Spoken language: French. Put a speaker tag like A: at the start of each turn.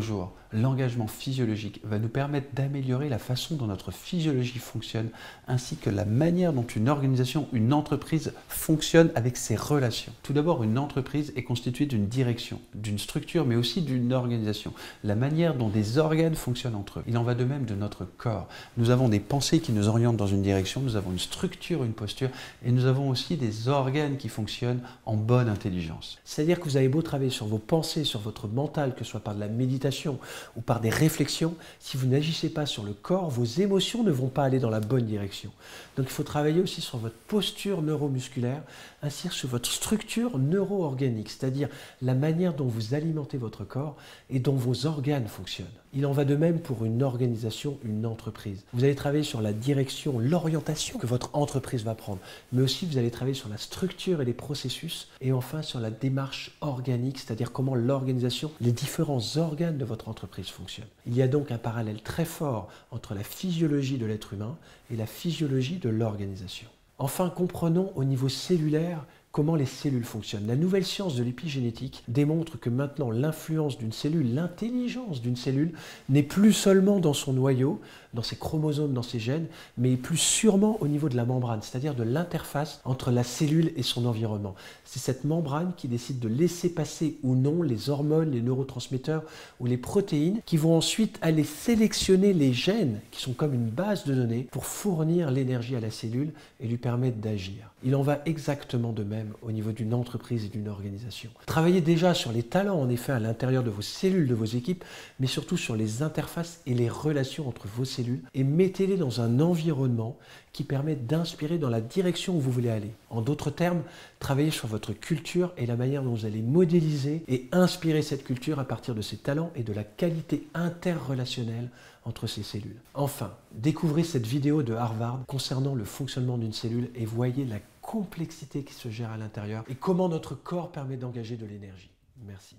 A: Bonjour, l'engagement physiologique va nous permettre d'améliorer la façon dont notre physiologie fonctionne, ainsi que la manière dont une organisation, une entreprise fonctionne avec ses relations. Tout d'abord, une entreprise est constituée d'une direction, d'une structure, mais aussi d'une organisation. La manière dont des organes fonctionnent entre eux. Il en va de même de notre corps. Nous avons des pensées qui nous orientent dans une direction, nous avons une structure, une posture, et nous avons aussi des organes qui fonctionnent en bonne intelligence.
B: C'est-à-dire que vous avez beau travailler sur vos pensées, sur votre mental, que ce soit par de la méditation ou par des réflexions, si vous n'agissez pas sur le corps, vos émotions ne vont pas aller dans la bonne direction. Donc il faut travailler aussi sur votre posture neuromusculaire, ainsi que sur votre structure neuro-organique, c'est-à-dire la manière dont vous alimentez votre corps et dont vos organes fonctionnent. Il en va de même pour une organisation, une entreprise. Vous allez travailler sur la direction, l'orientation que votre entreprise va prendre, mais aussi vous allez travailler sur la structure et les processus, et enfin sur la démarche organique, c'est-à-dire comment l'organisation, les différents organes de votre entreprise Il y a donc un parallèle très fort entre la physiologie de l'être humain et la physiologie de l'organisation. Enfin, comprenons au niveau cellulaire comment les cellules fonctionnent. La nouvelle science de l'épigénétique démontre que maintenant l'influence d'une cellule, l'intelligence d'une cellule n'est plus seulement dans son noyau, dans ses chromosomes, dans ses gènes, mais plus sûrement au niveau de la membrane, c'est-à-dire de l'interface entre la cellule et son environnement. C'est cette membrane qui décide de laisser passer ou non les hormones, les neurotransmetteurs ou les protéines qui vont ensuite aller sélectionner les gènes qui sont comme une base de données pour fournir l'énergie à la cellule et lui permettre d'agir. Il en va exactement de même au niveau d'une entreprise et d'une organisation. Travaillez déjà sur les talents, en effet, à l'intérieur de vos cellules, de vos équipes, mais surtout sur les interfaces et les relations entre vos cellules, et mettez-les dans un environnement qui permet d'inspirer dans la direction où vous voulez aller. En d'autres termes, travaillez sur votre culture et la manière dont vous allez modéliser et inspirer cette culture à partir de ses talents et de la qualité interrelationnelle entre ces cellules. Enfin, découvrez cette vidéo de Harvard concernant le fonctionnement d'une cellule et voyez la complexité qui se gère à l'intérieur et comment notre corps permet d'engager de l'énergie. Merci.